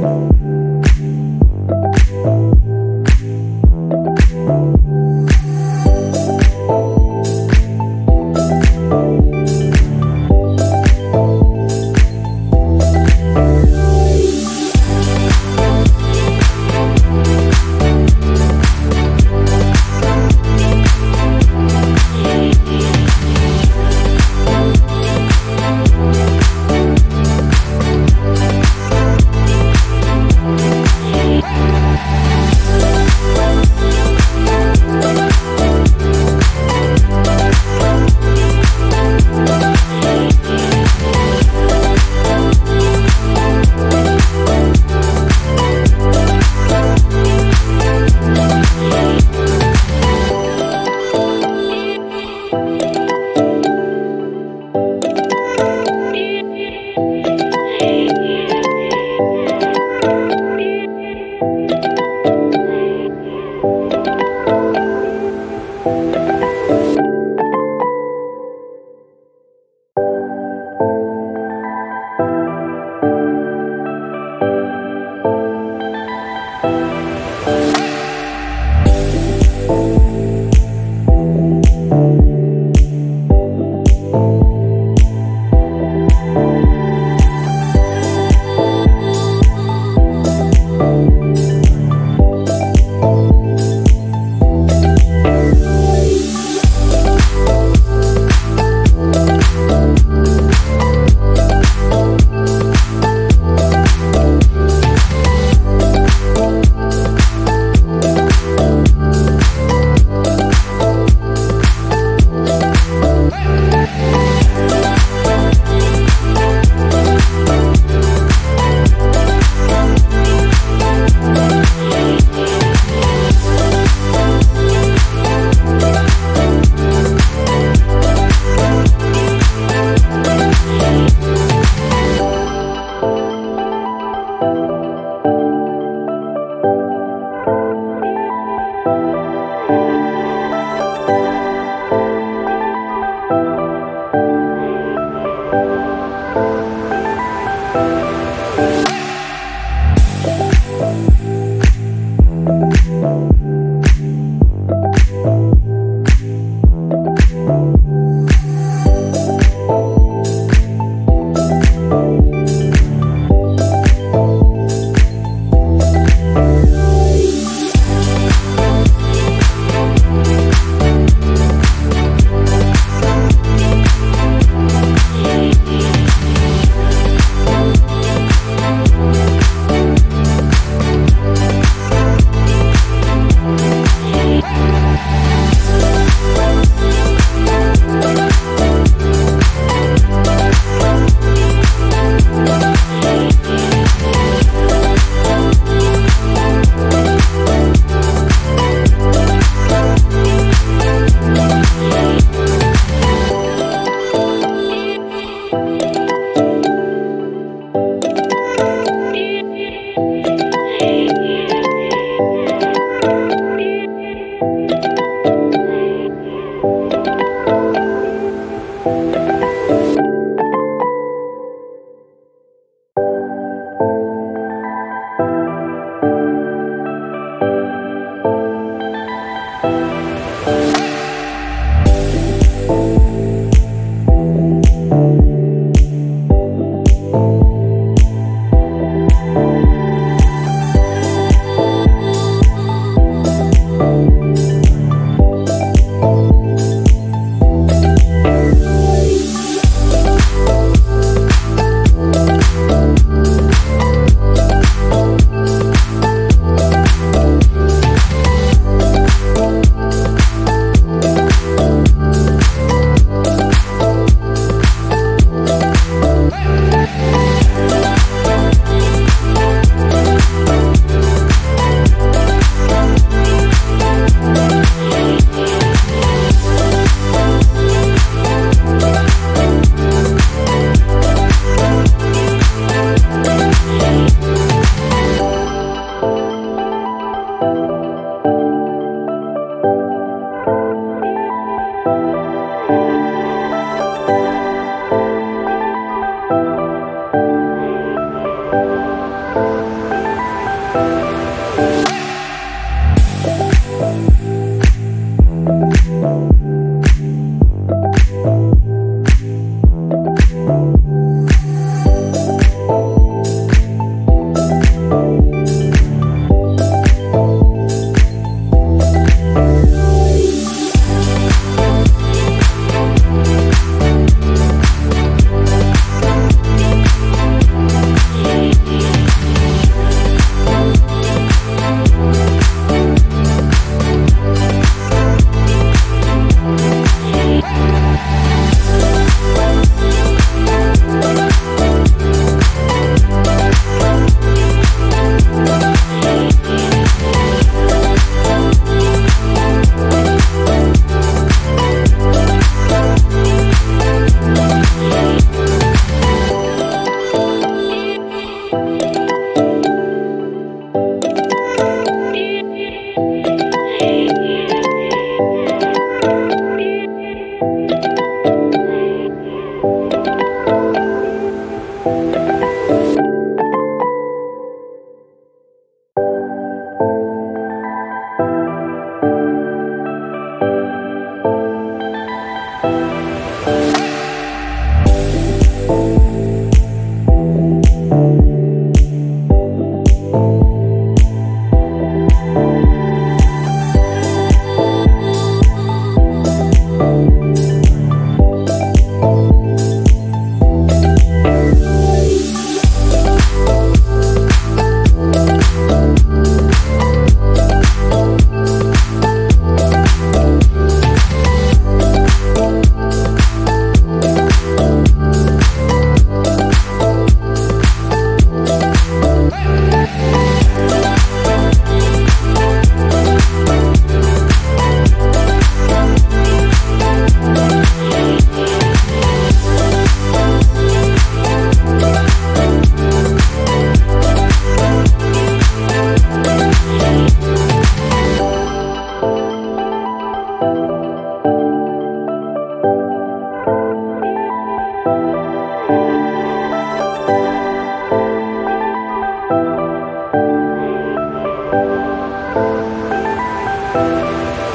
Bye.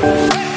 Hey!